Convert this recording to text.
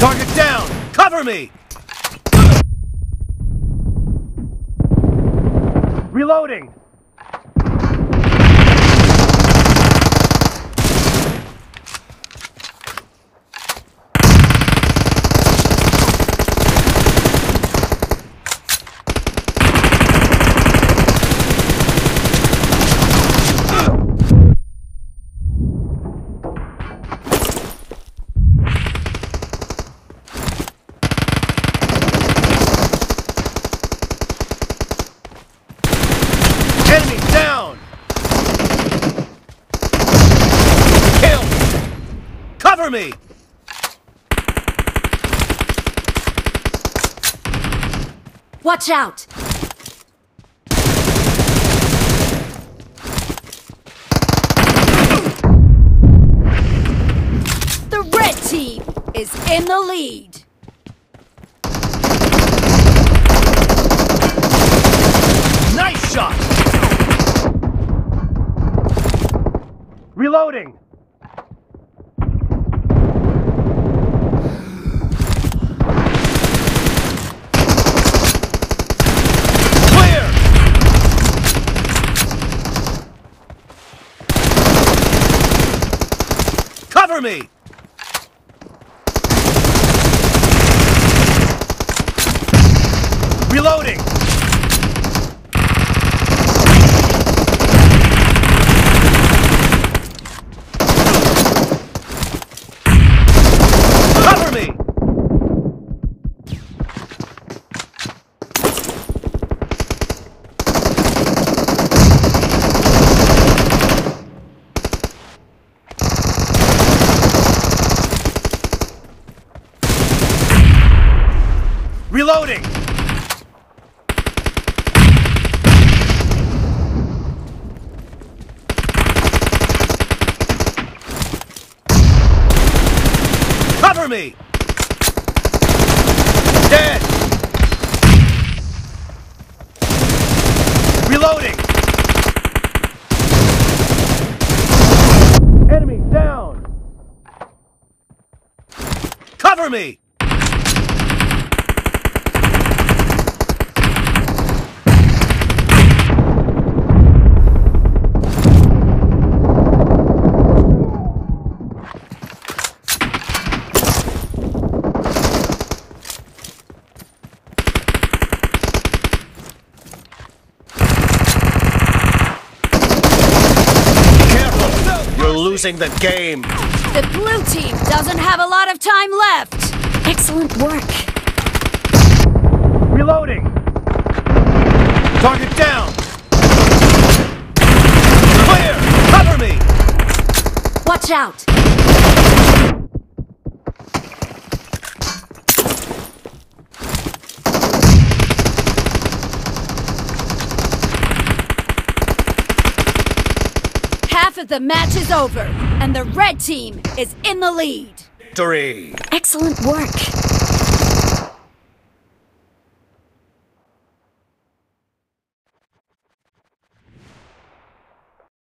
Target down! Cover me! Reloading! Enemy down! Kill! Cover me! Watch out! The red team is in the lead. Nice shot! Reloading! Clear! Cover me! Reloading! Cover me! Reloading! Cover me! Dead! Reloading! Enemy down! Cover me! Losing the game! The blue team doesn't have a lot of time left. Excellent work. Reloading! Target down! Clear! Cover me! Watch out! Half of the match is over, and the red team is in the lead. Victory! Excellent work.